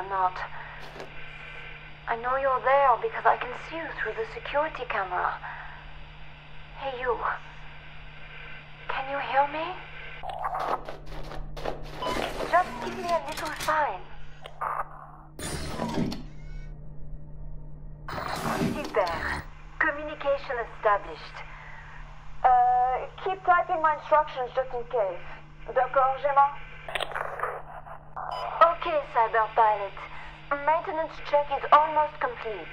or not. I know you're there because I can see you through the security camera. Hey, you. Can you hear me? Just give me a little sign. Super. Communication established. Uh, keep typing my instructions just in case. D'accord, Gemma? Okay, Cyber Pilot. Maintenance check is almost complete.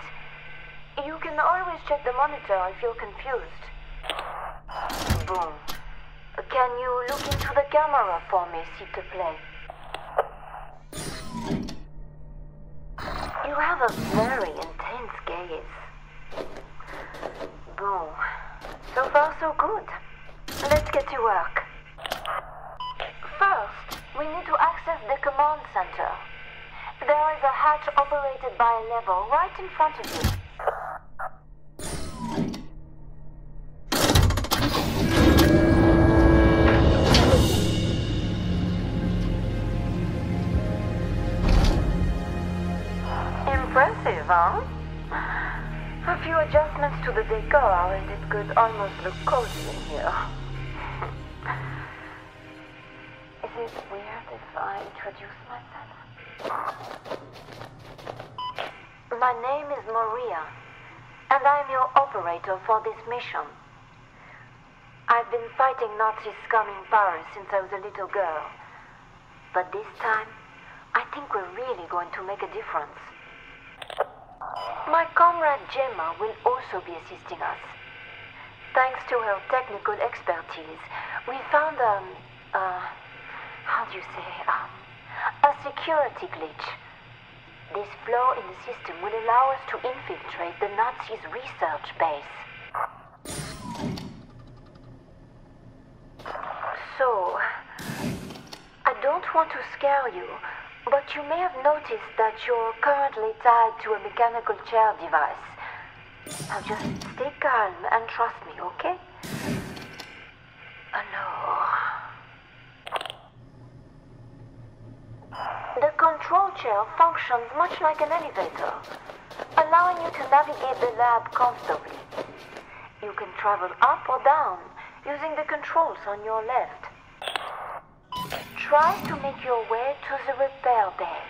You can always check the monitor if you're confused. Boom. Can you look into the camera for me, s'il te plaît? You have a very intense gaze. Boom. So far, so good. Let's get to work. First, we need to access the command center. There is a hatch operated by a lever right in front of you. Impressive, huh? A few adjustments to the decor and it could almost look cozy in here. It weird if I introduce myself? My name is Maria, and I'm your operator for this mission. I've been fighting Nazi scum in Paris since I was a little girl. But this time, I think we're really going to make a difference. My comrade Gemma will also be assisting us. Thanks to her technical expertise, we found, um, uh, how do you say, um, a security glitch. This flaw in the system will allow us to infiltrate the Nazis' research base. So, I don't want to scare you, but you may have noticed that you're currently tied to a mechanical chair device. Now just stay calm and trust me, okay? Hello. The control chair functions much like an elevator, allowing you to navigate the lab comfortably. You can travel up or down using the controls on your left. Try to make your way to the repair bay.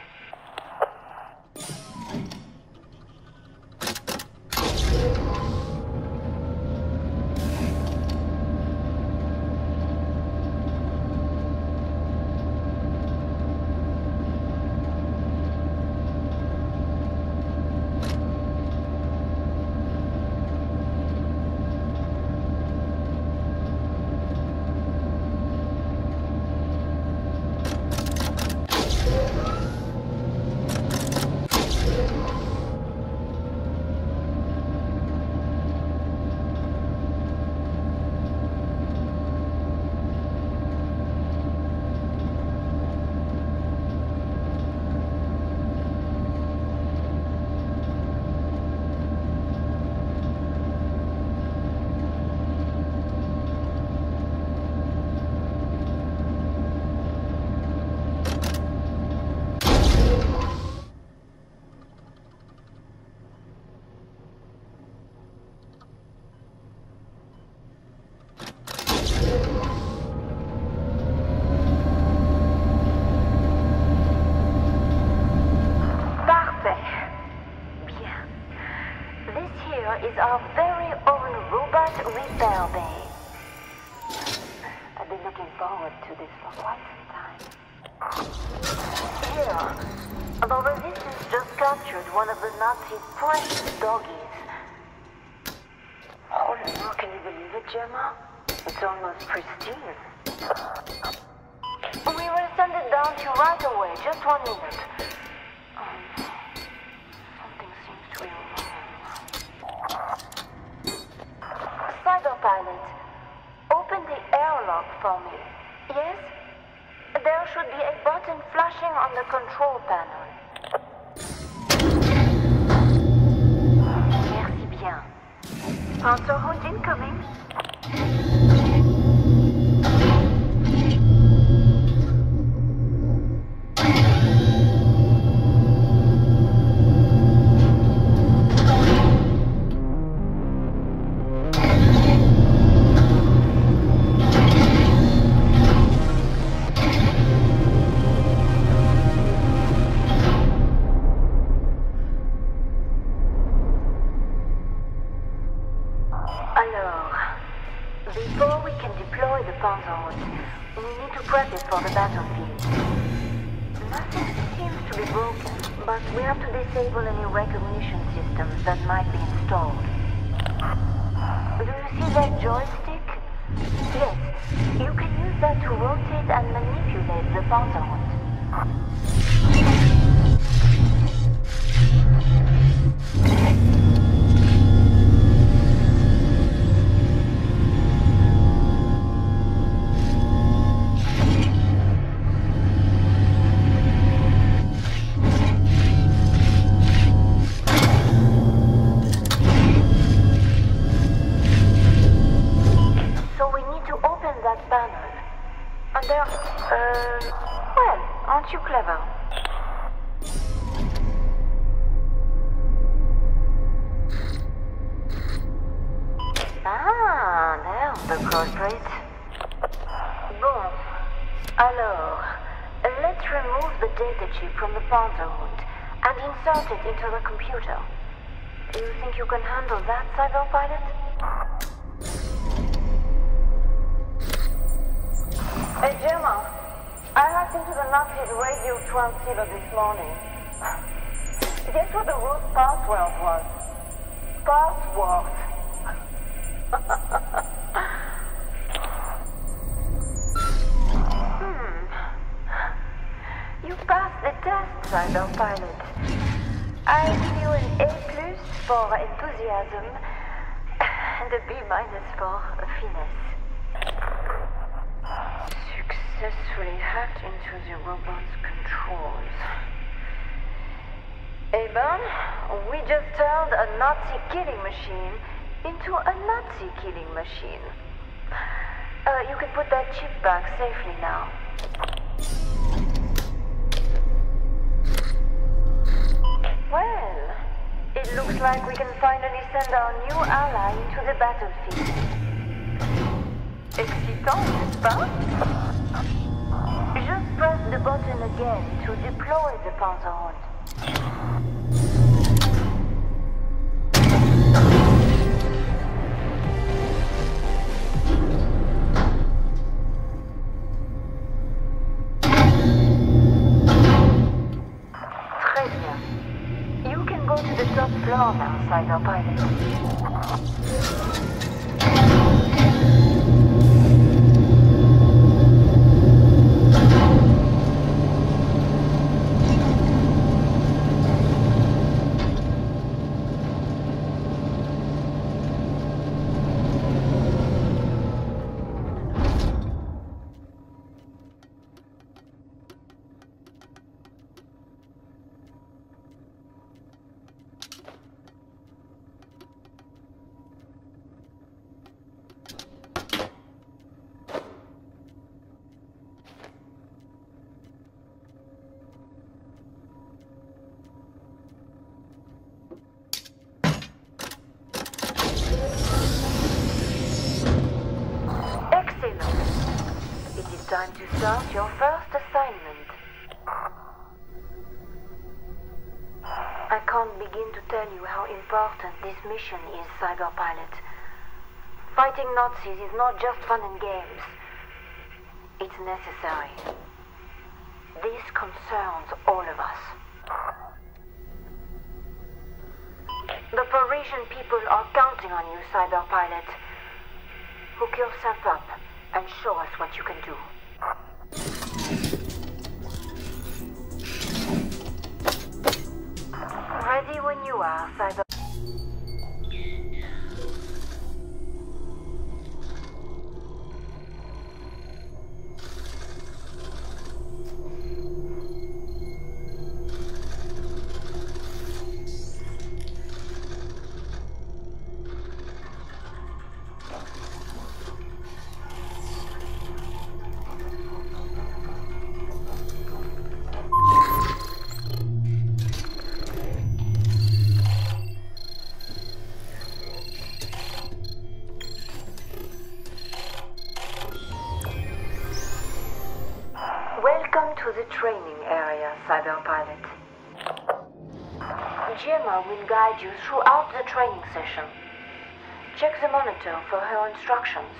Killing machine into a Nazi killing machine. Uh, you can put that chip back safely now. Well, it looks like we can finally send our new ally into the battlefield. Excitant, n'est-ce pas? Just press the button again to deploy the Panzerhund. Très. You can go to the top floor now, Cyber Pilot. Excellent. It is time to start your first assignment. I can't begin to tell you how important this mission is, Cyberpilot. Fighting Nazis is not just fun and games. It's necessary. This concerns all of us. The Parisian people are counting on you, Cyberpilot. Hook yourself up and show us what you can do. Ready when you are, Cyber. Session. Check the monitor for her instructions.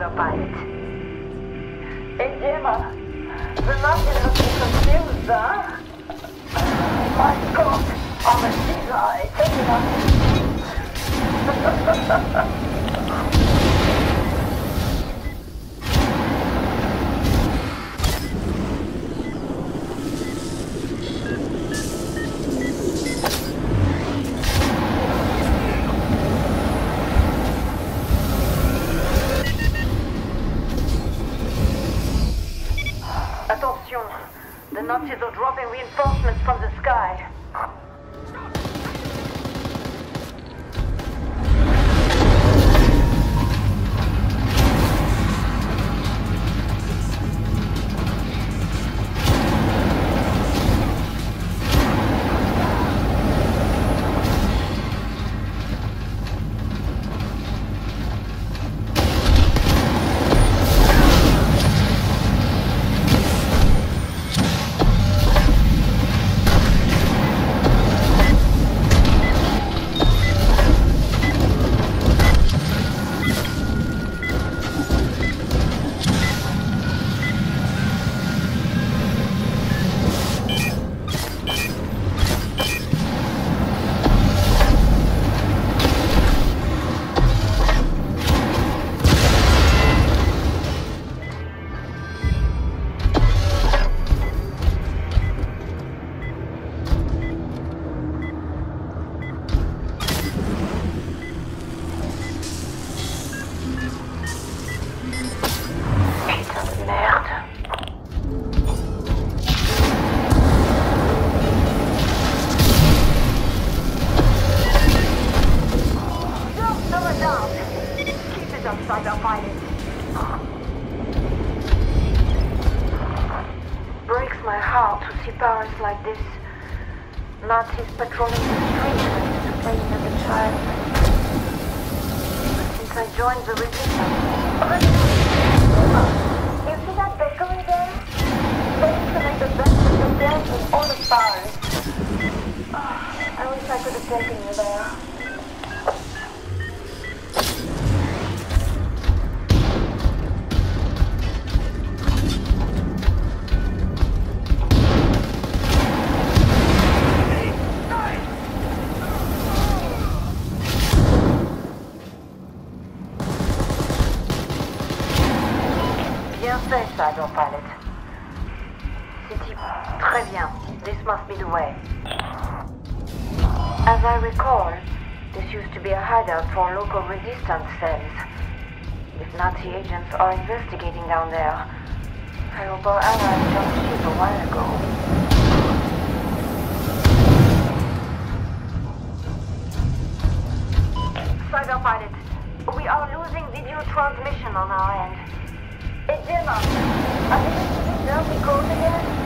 another bite. This must be the way. As I recall, this used to be a hideout for local resistance cells. If Nazi agents are investigating down there, I hope our allies jumped ship a while ago. Cyber pilot, we are losing video transmission on our end. It's Dilma. I think it's there we go again.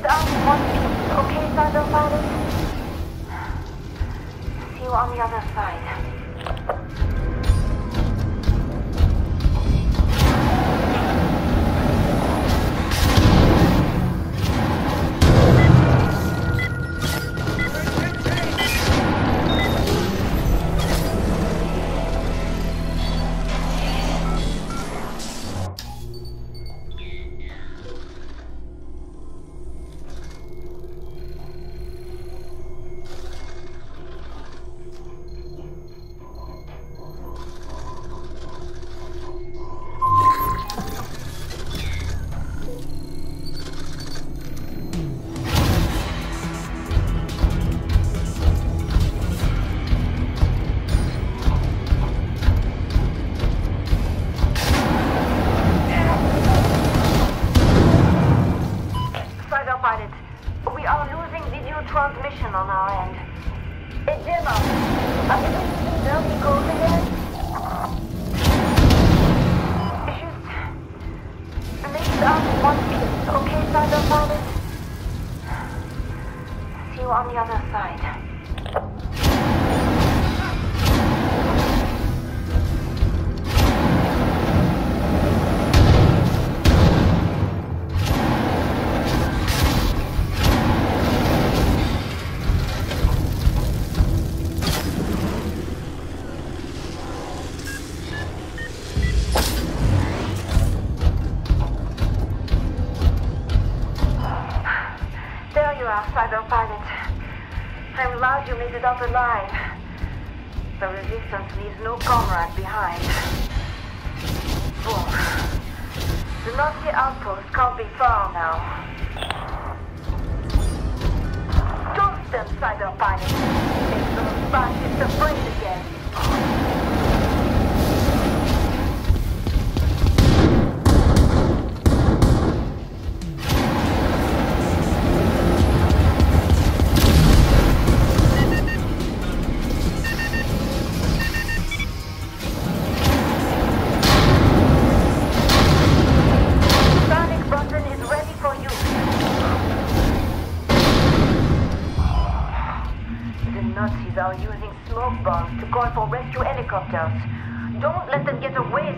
Um, one piece, okay, Thunder See you on the other side.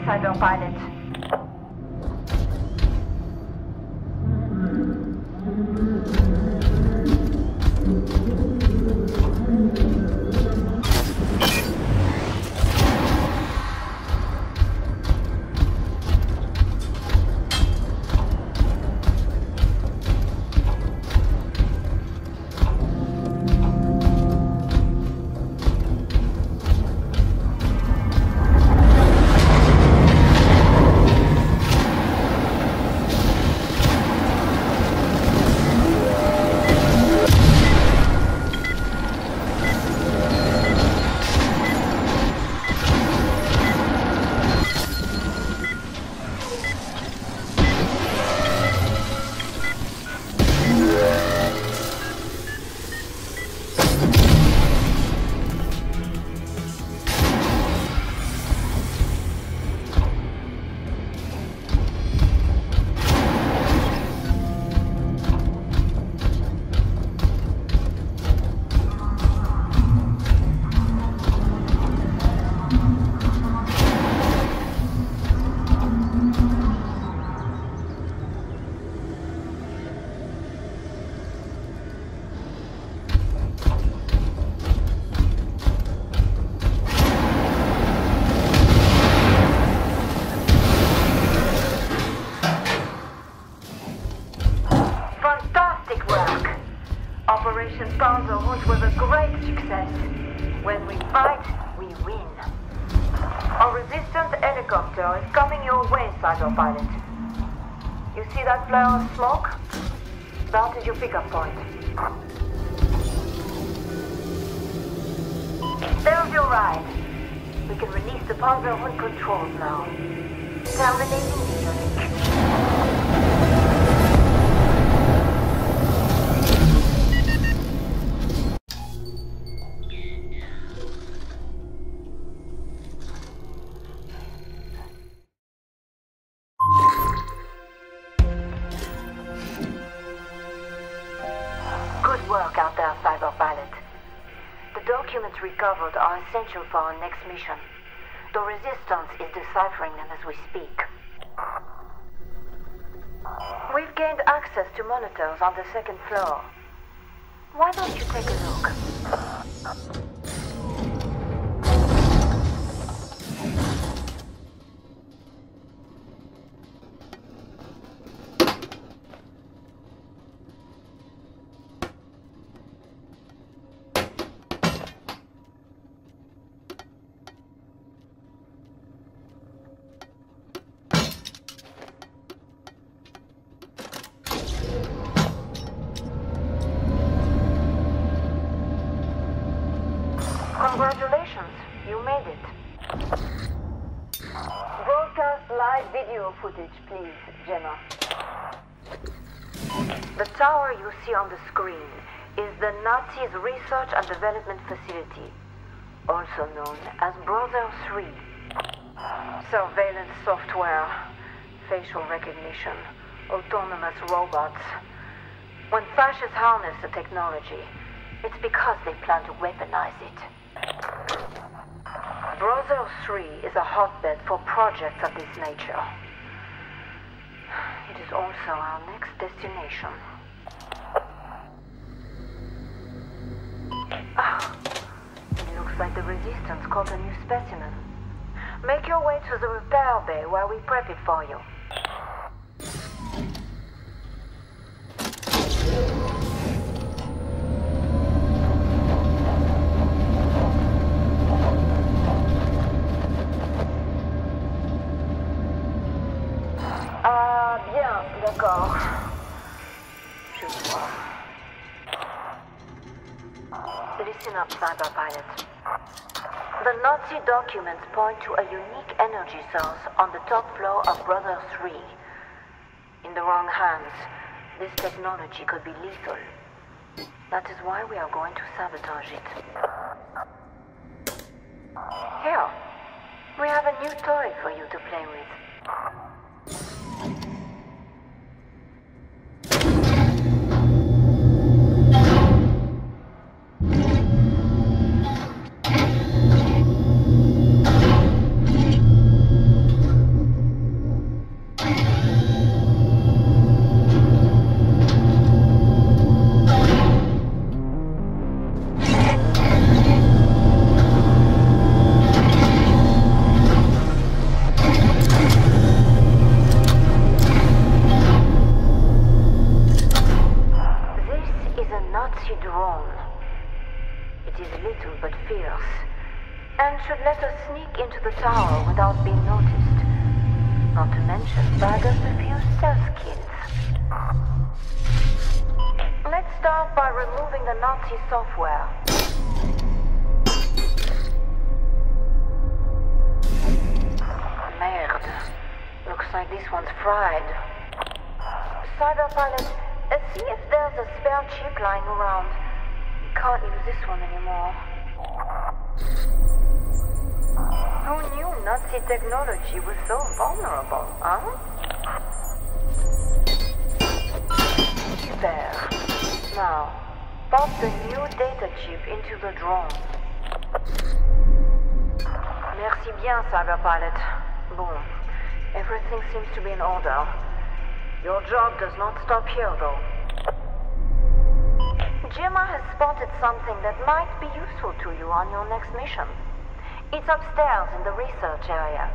Cyber Pilot. Essential for our next mission. The Resistance is deciphering them as we speak. We've gained access to monitors on the second floor. Why don't you take a look? You see on the screen is the Nazis' Research and Development Facility, also known as Brother 3. Surveillance software, facial recognition, autonomous robots. When fascists harness the technology, it's because they plan to weaponize it. Brother 3 is a hotbed for projects of this nature. It is also our next destination. Ah, it looks like the Resistance caught a new specimen. Make your way to the repair bay where we prep it for you. Ah, bien, d'accord. Listen up. The Nazi documents point to a unique energy source on the top floor of Brother 3. In the wrong hands, this technology could be lethal. That is why we are going to sabotage it. Here, we have a new toy for you to play with. Like this one's fried. Cyberpilot, uh, see if there's a spare chip lying around. Can't use this one anymore. Who knew Nazi technology was so vulnerable, huh? There. Now, pop the new data chip into the drone. Merci bien, Cyberpilot. Boom. Everything seems to be in order. Your job does not stop here, though. Gemma has spotted something that might be useful to you on your next mission. It's upstairs in the research area.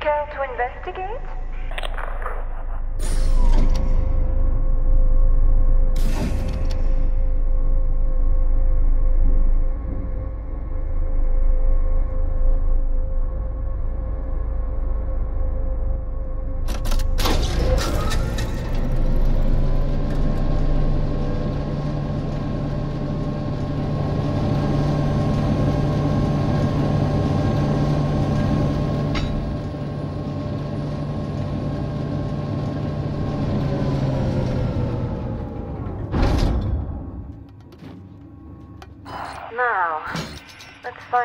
Care to investigate?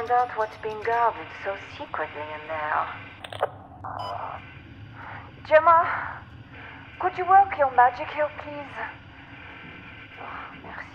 Find out what's being guarded so secretly in there. Gemma, could you work your magic here, please? Oh, merci.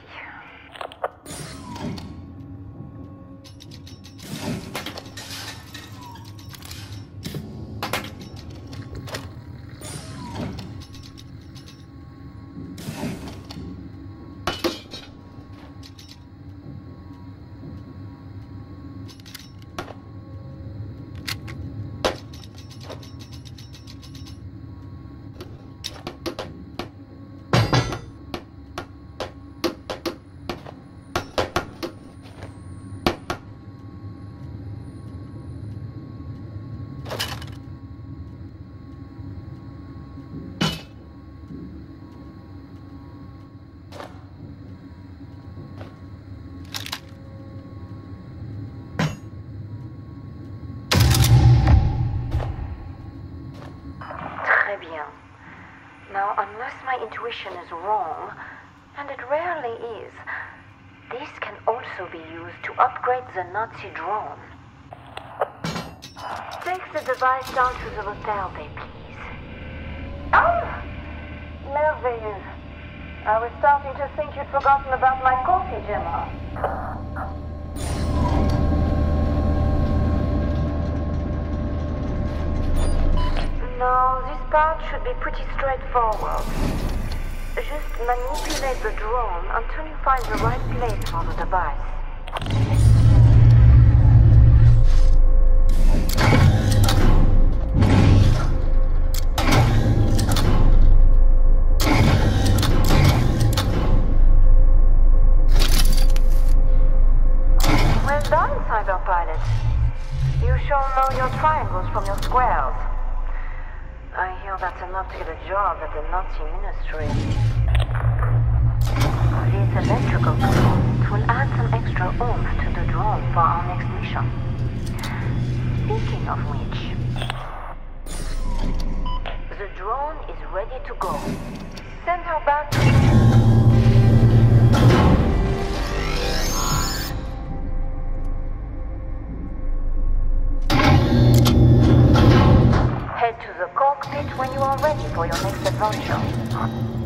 intuition is wrong, and it rarely is, this can also be used upgrade the Nazi drone. Take the device down to the hotel bay, please. Ah! Oh! Merveilleux. I was starting to think you'd forgotten about my coffee, Gemma. No, this part should be pretty straightforward. Just manipulate the drone until you find the right place for the device. Done, Cyberpilot. You sure know your triangles from your squares. I hear that's enough to get a job at the Nazi ministry. These electrical component will add some extra oomph to the drone for our next mission. Speaking of which, the drone is ready to go. Send her back to the cockpit when you are ready for your next adventure.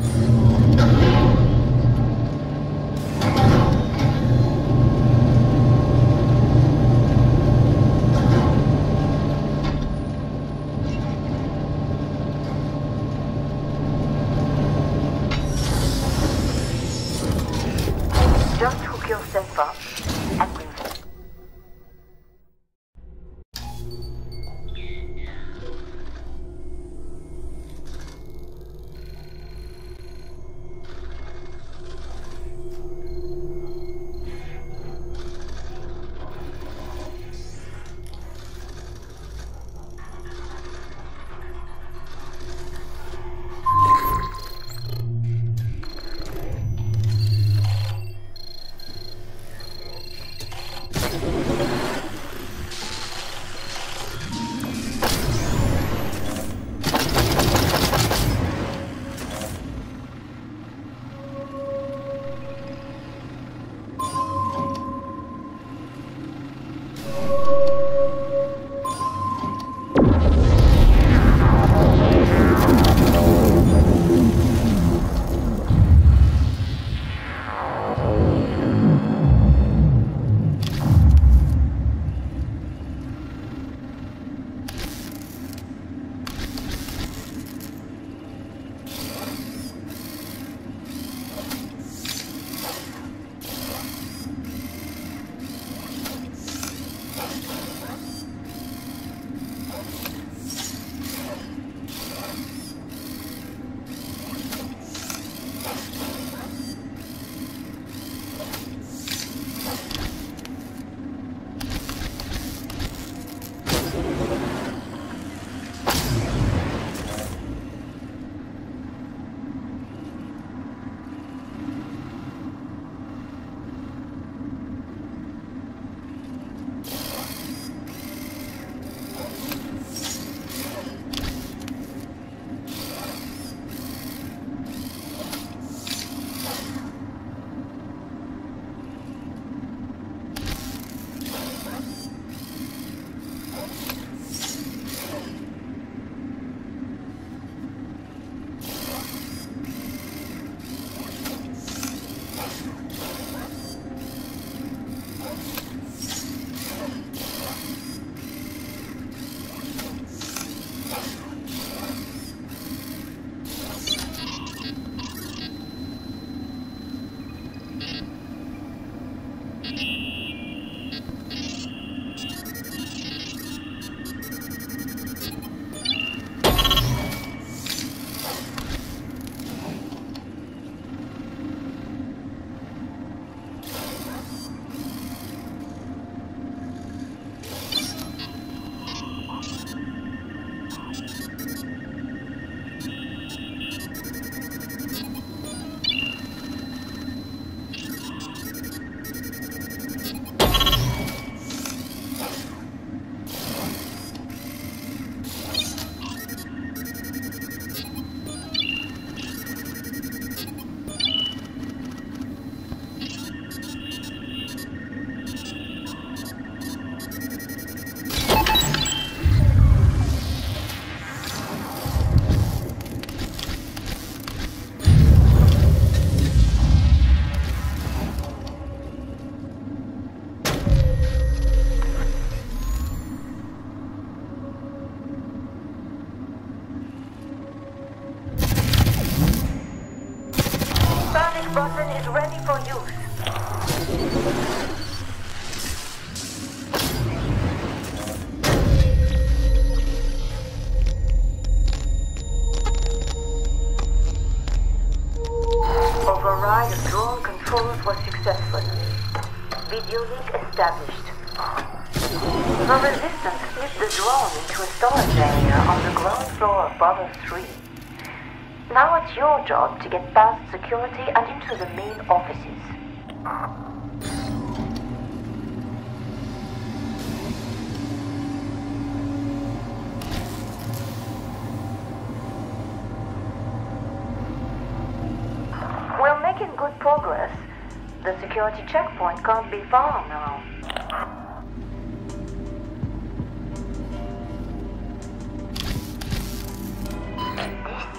security checkpoint can't be far now.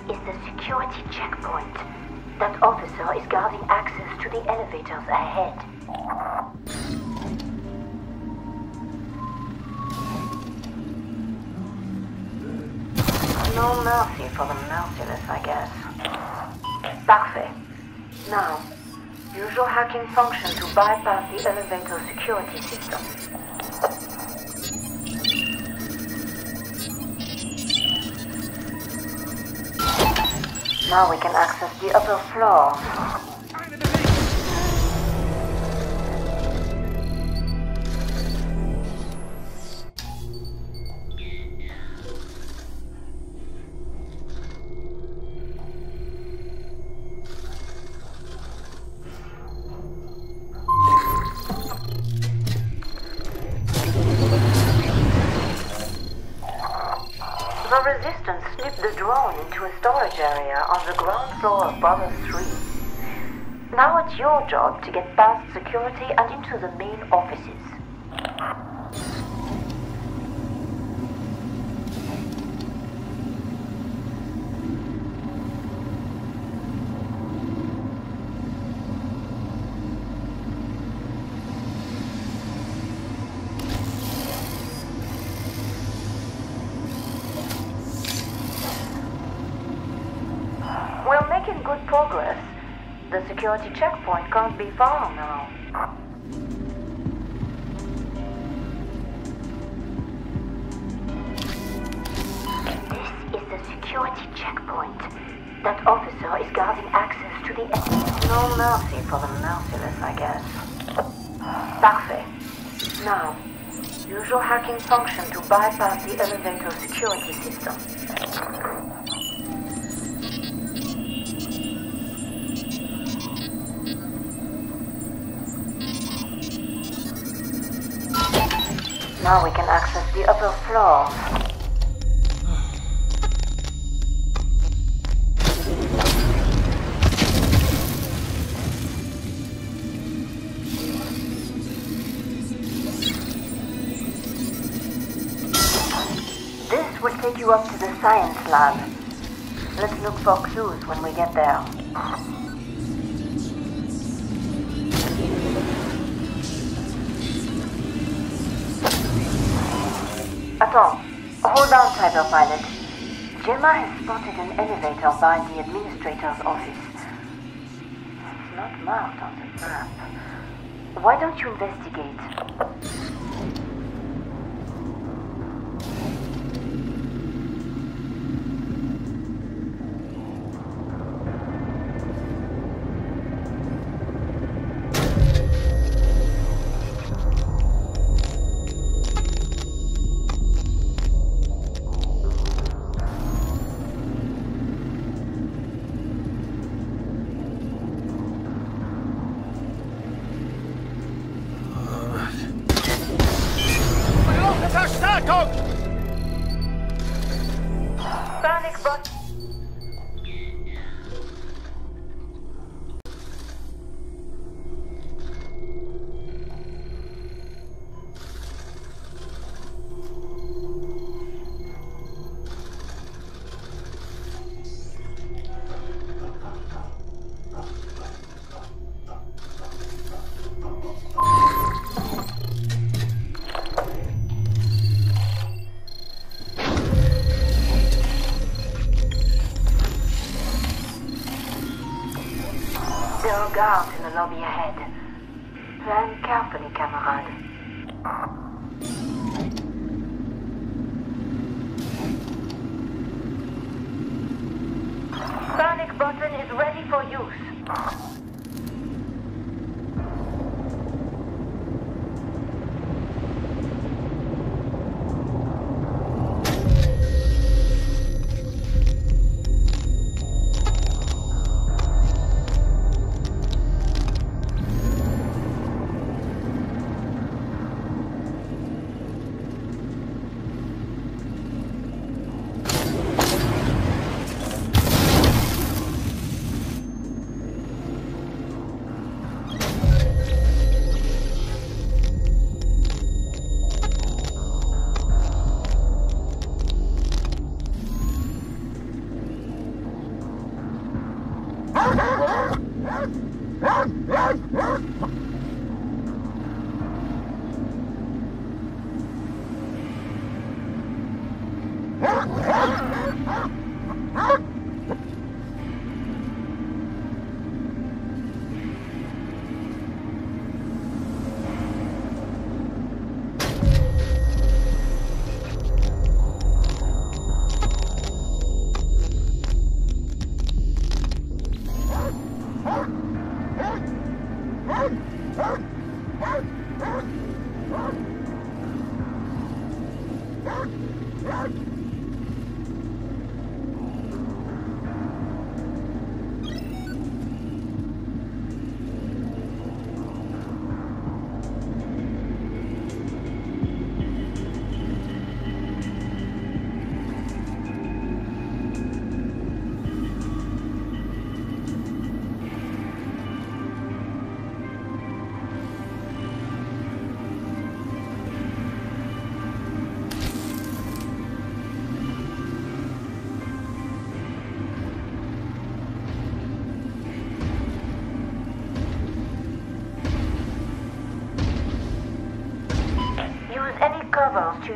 This is the security checkpoint. That officer is guarding access to the elevators ahead. No mercy for the merciless, I guess. Parfait. Now, Usual hacking function to bypass the elevator security system. Now we can access the upper floor. Georgia checkpoint can't be found. pilot. Gemma has spotted an elevator by the administrator's office. It's not marked on the map. Why don't you investigate? God.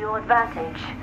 your advantage.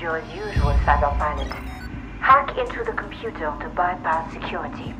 Your as usual, Cyberpilot. Hack into the computer to bypass security.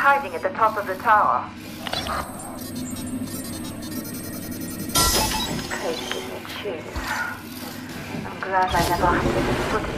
hiding at the top of the tower. This place me chills. I'm glad I never had to put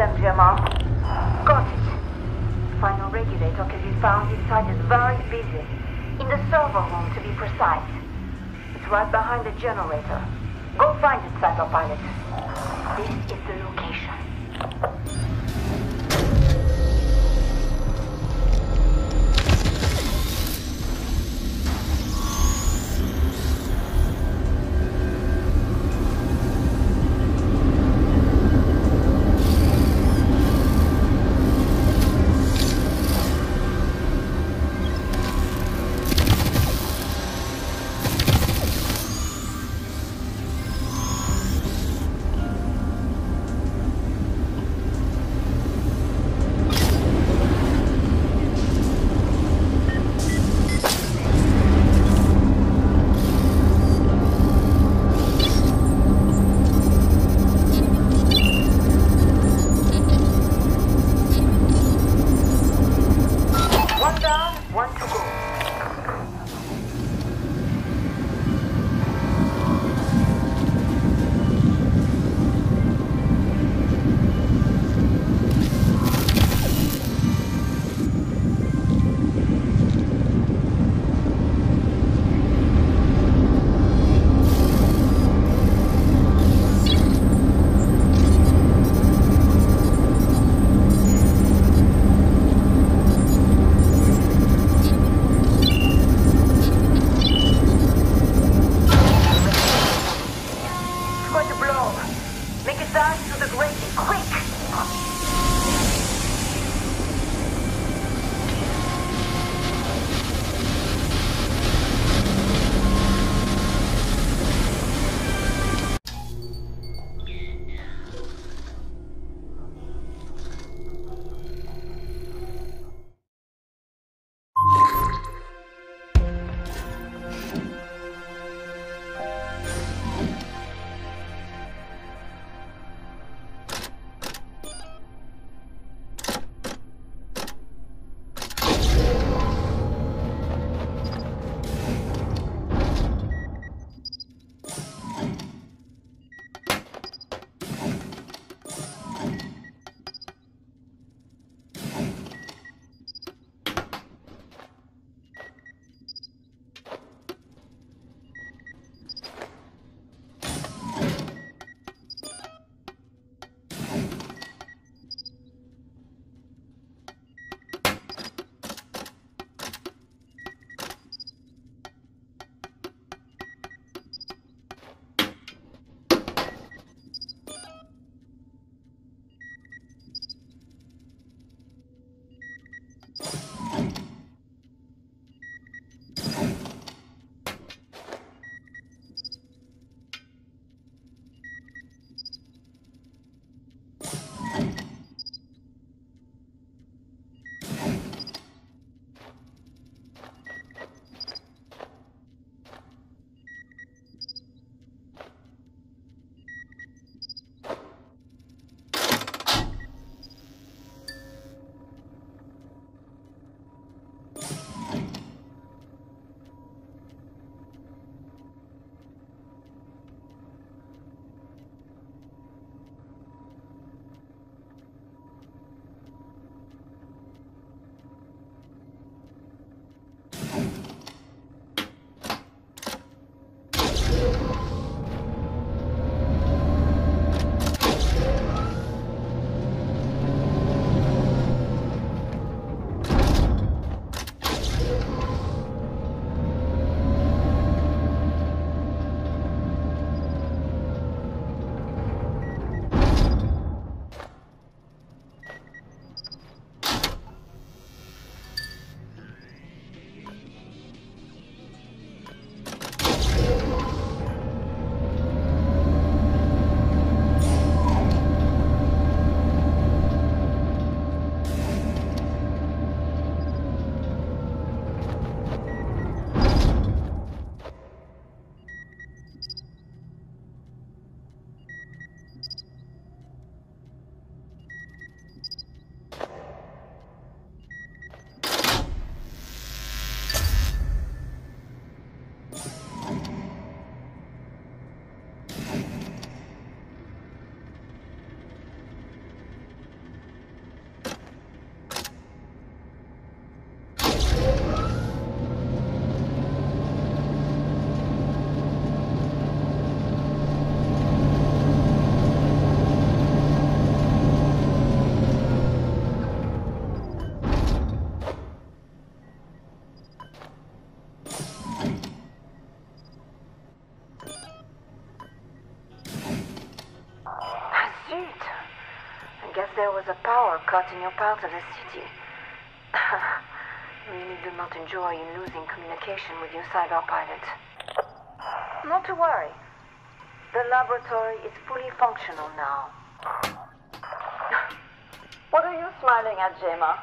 them, Got it. Final regulator can be found inside this very busy. In the server room, to be precise. It's right behind the generator. Go find it, Cyberpilot. This is the location. Cut in your part of the city. really do not enjoy losing communication with your cyber pilot. Not to worry. The laboratory is fully functional now. what are you smiling at, Gemma?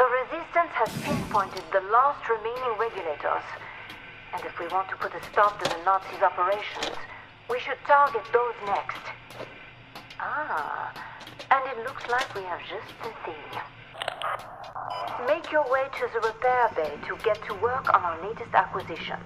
The Resistance has pinpointed the last remaining regulators. And if we want to put a stop to the Nazis' operations, we should target those next. Ah, and it looks like we have just the thing. Make your way to the repair bay to get to work on our latest acquisition.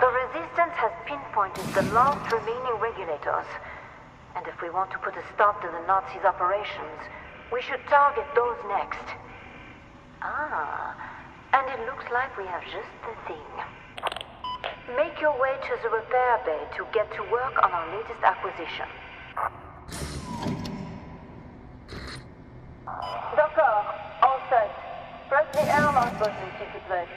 The Resistance has pinpointed the last remaining regulators. And if we want to put a stop to the Nazis' operations, we should target those next. Ah, and it looks like we have just the thing. Make your way to the repair bay to get to work on our latest acquisition. D'accord, en tête. Place les 1 button, s'il te plaît.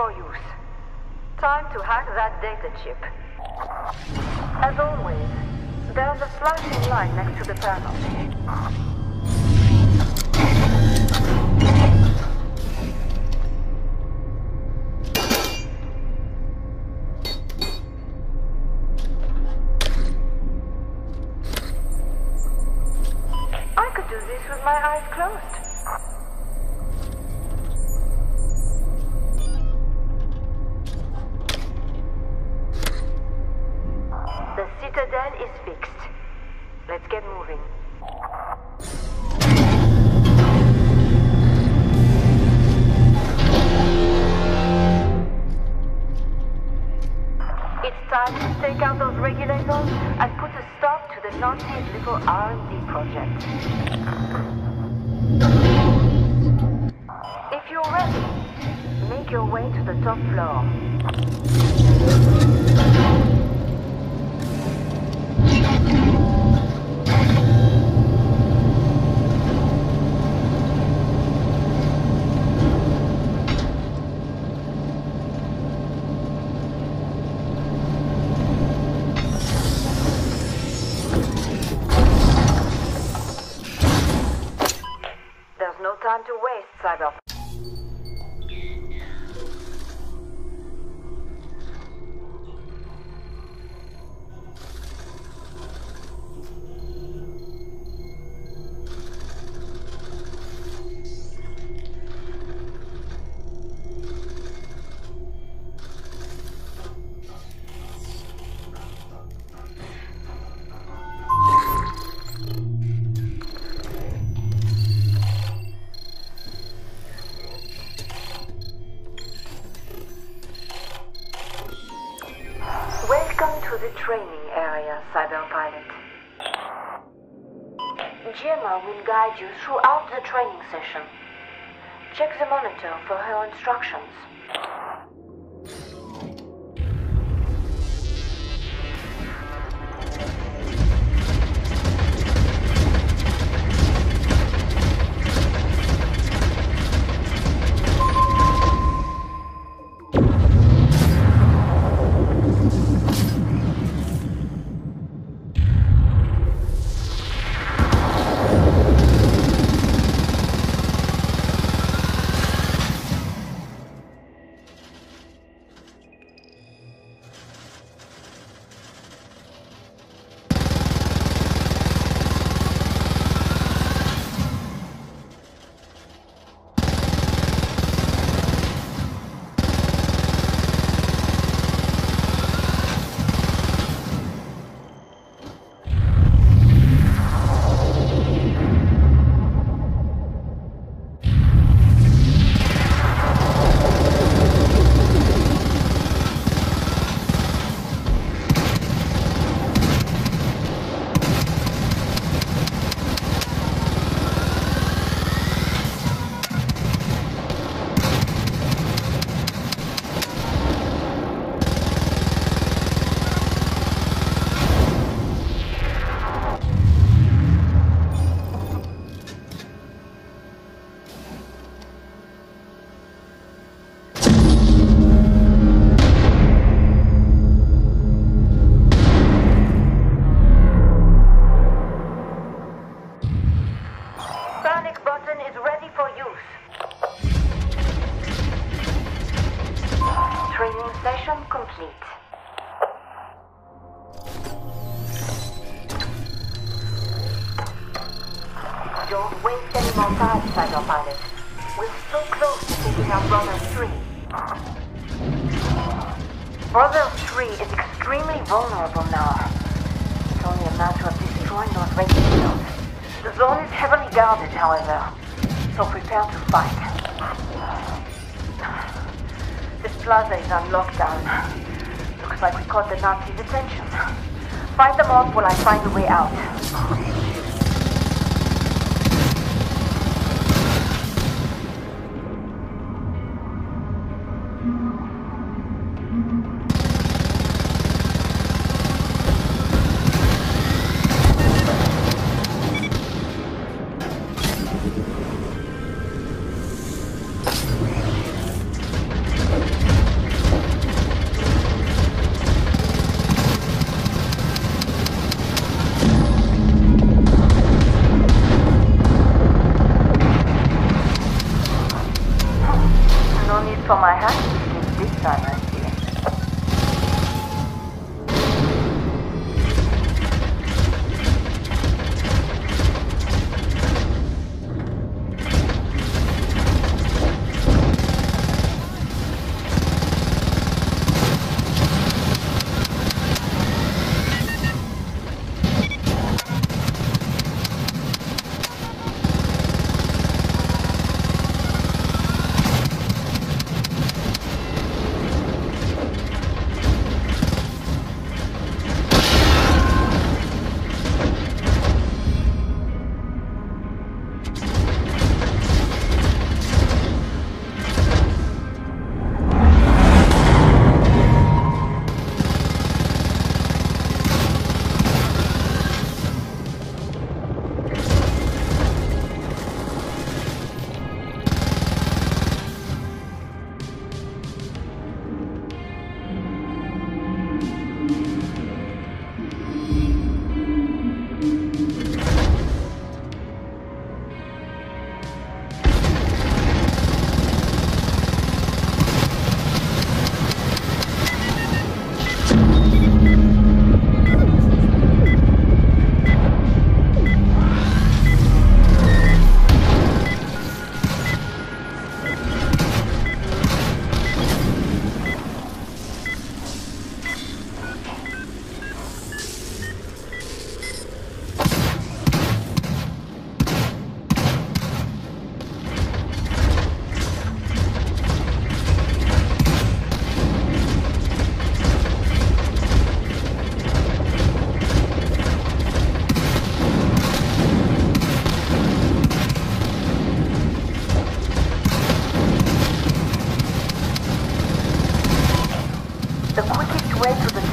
for use. Time to hack that data chip. As always, there's a flashing light next to the panel. guide you throughout the training session. Check the monitor for her instructions.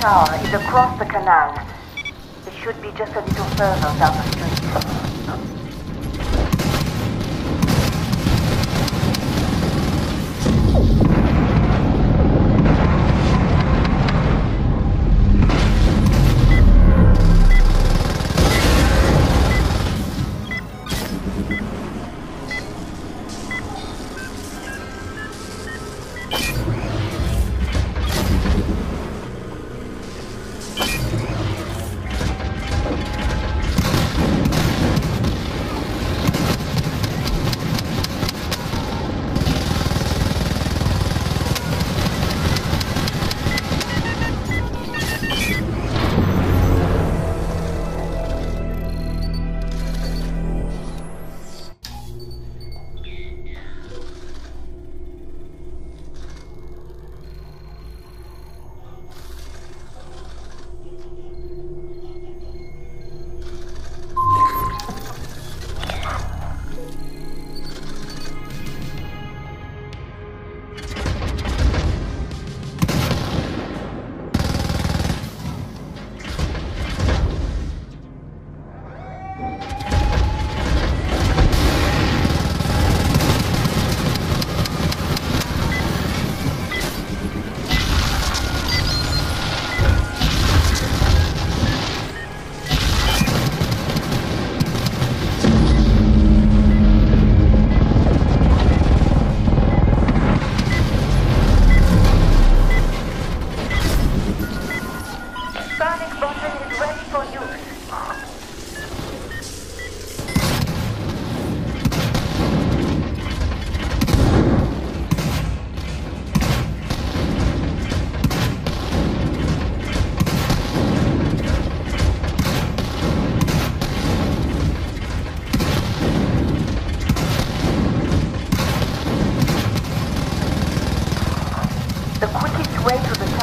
tower is across the canal. It should be just a little further down the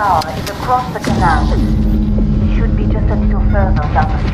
tower is across the canal. It should be just a little further down the street.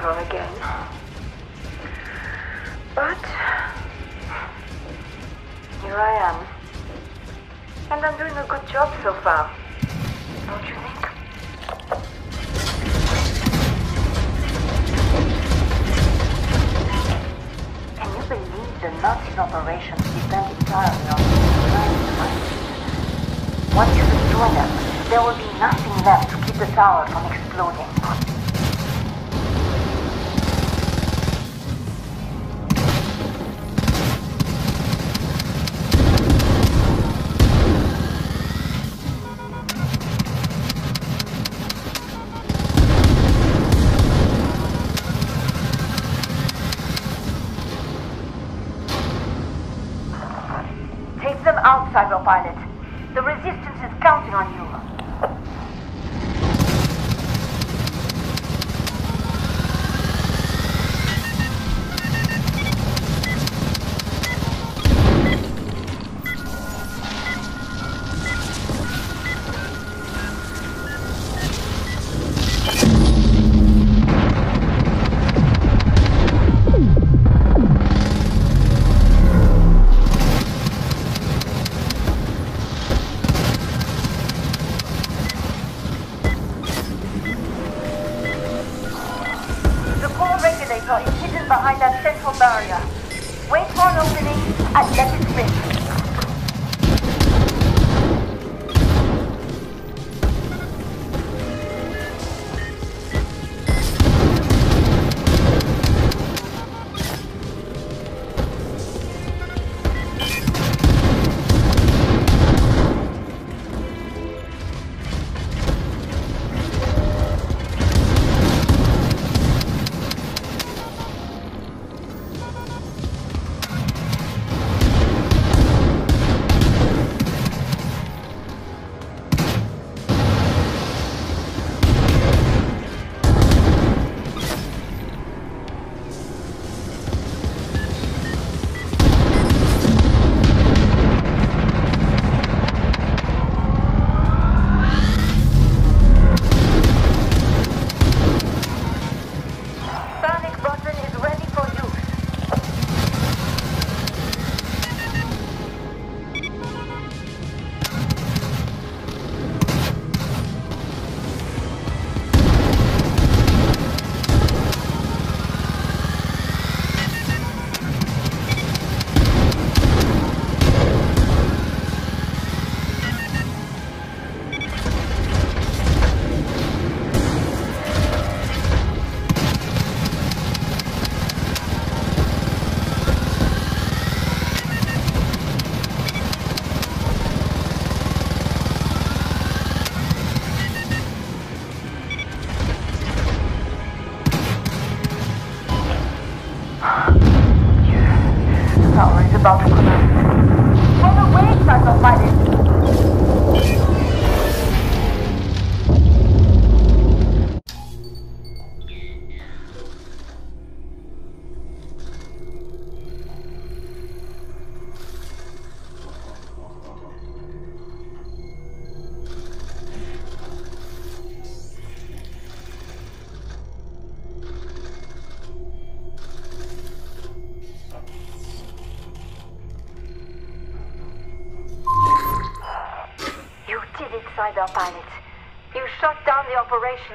Ever again. But here I am. And I'm doing a good job so far. Don't you think? Can you believe the Nazi operations depend entirely on? Once you destroy them, there will be nothing left to keep the tower from exploding.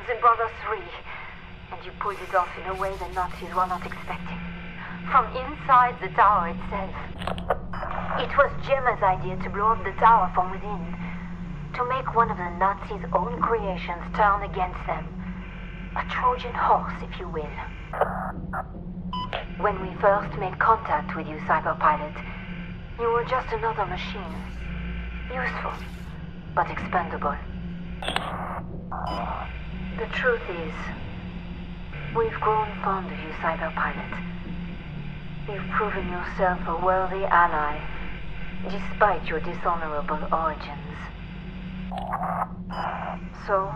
Operations in Brother 3, and you pulled it off in a way the Nazis were not expecting. From inside the tower itself. It was Gemma's idea to blow up the tower from within, to make one of the Nazis' own creations turn against them. A Trojan horse, if you will. When we first made contact with you, Cyberpilot, you were just another machine. Useful, but expendable. The truth is, we've grown fond of you, Cyberpilot. You've proven yourself a worthy ally, despite your dishonorable origins. So,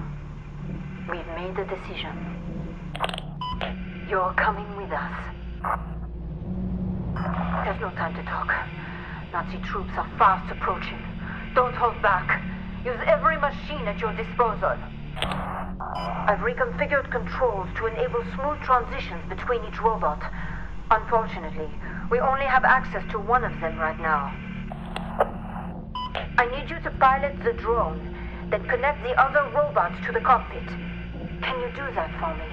we've made a decision. You're coming with us. There's no time to talk. Nazi troops are fast approaching. Don't hold back. Use every machine at your disposal. I've reconfigured controls to enable smooth transitions between each robot. Unfortunately, we only have access to one of them right now. I need you to pilot the drone, then connect the other robots to the cockpit. Can you do that for me?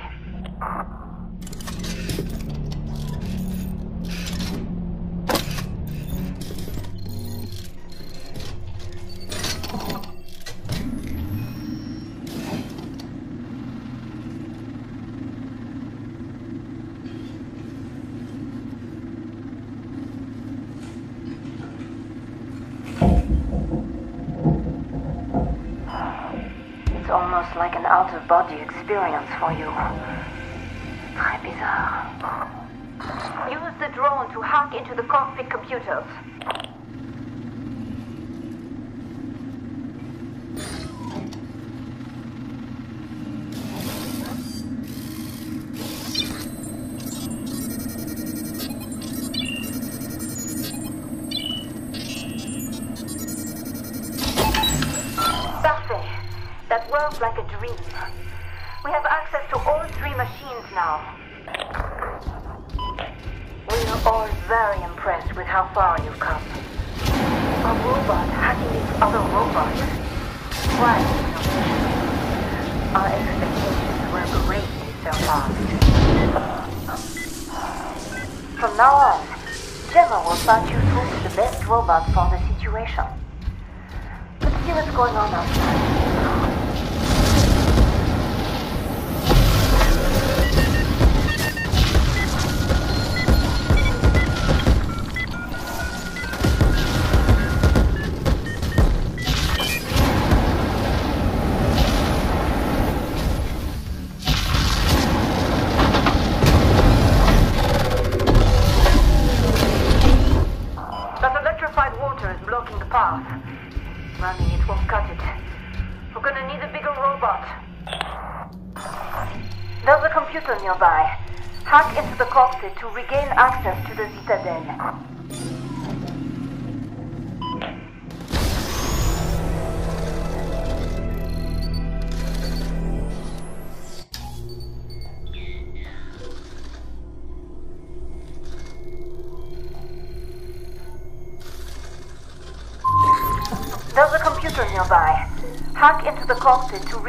Like an out-of-body experience for you. Très bizarre. Use the drone to hack into the cockpit computers.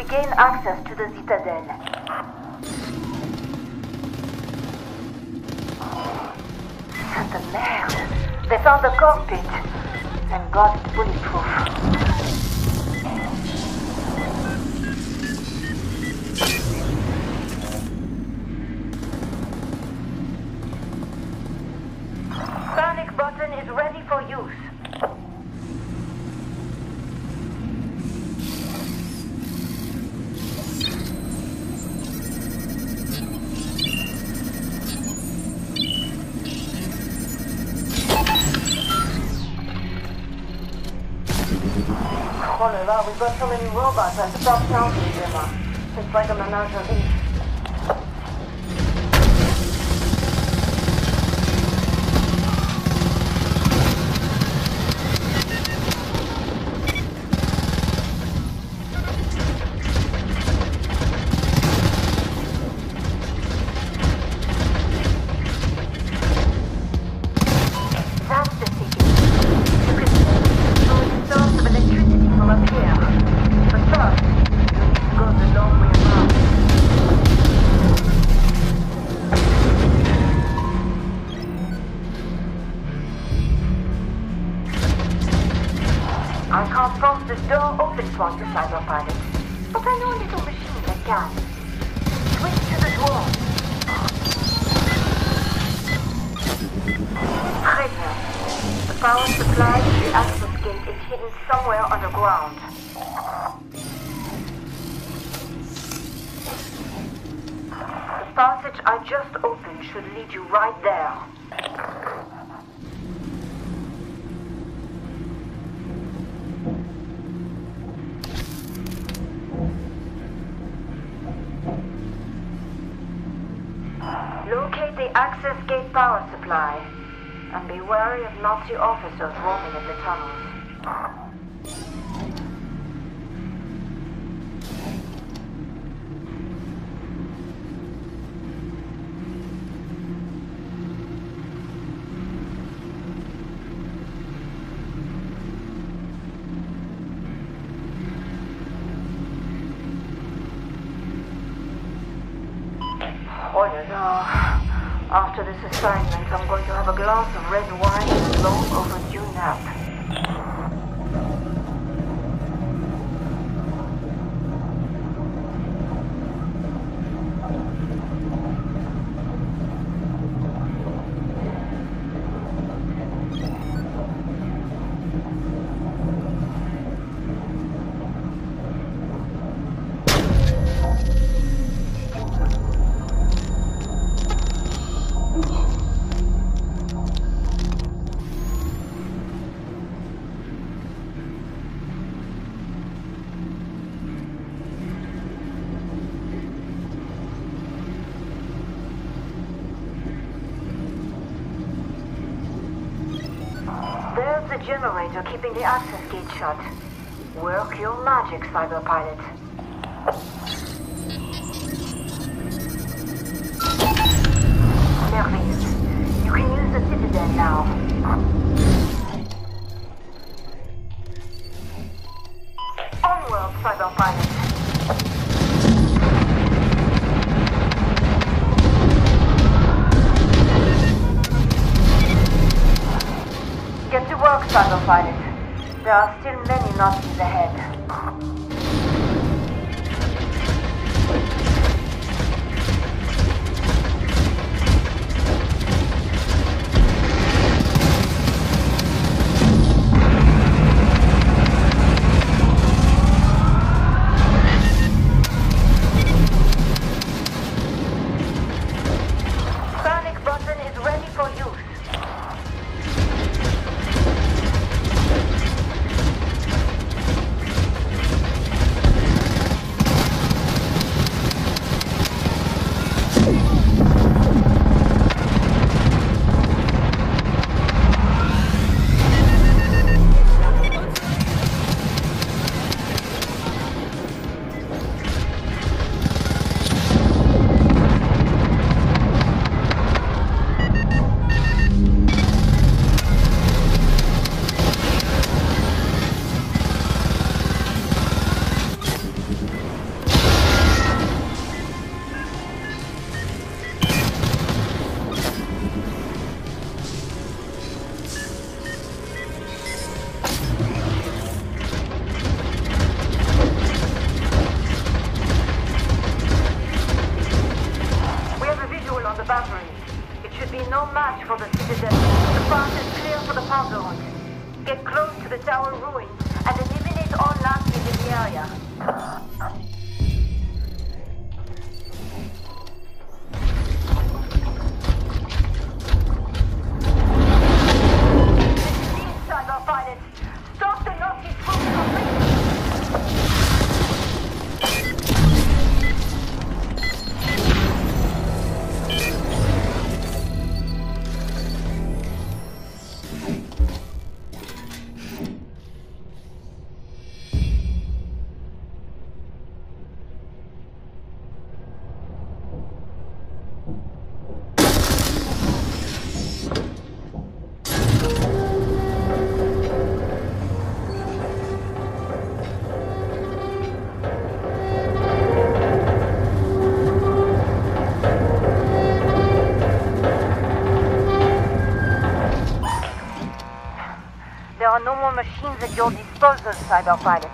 Regain access to the Citadel. Santa merde! They found the cockpit. Thank God it's bulletproof. Là là, we've got so many robots, them. uh, It's like a menagerie. Wary officers roaming in the tunnels. After this assignment, I'm going to have a glass of red wine and a the access gate shut. Work your magic, Cyberpilot. Merveilleux. You can use the citadel now. Onward, Cyberpilot. Get to work, Cyberpilot. There are still many Nazis ahead. Pilot.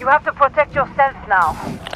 You have to protect yourself now.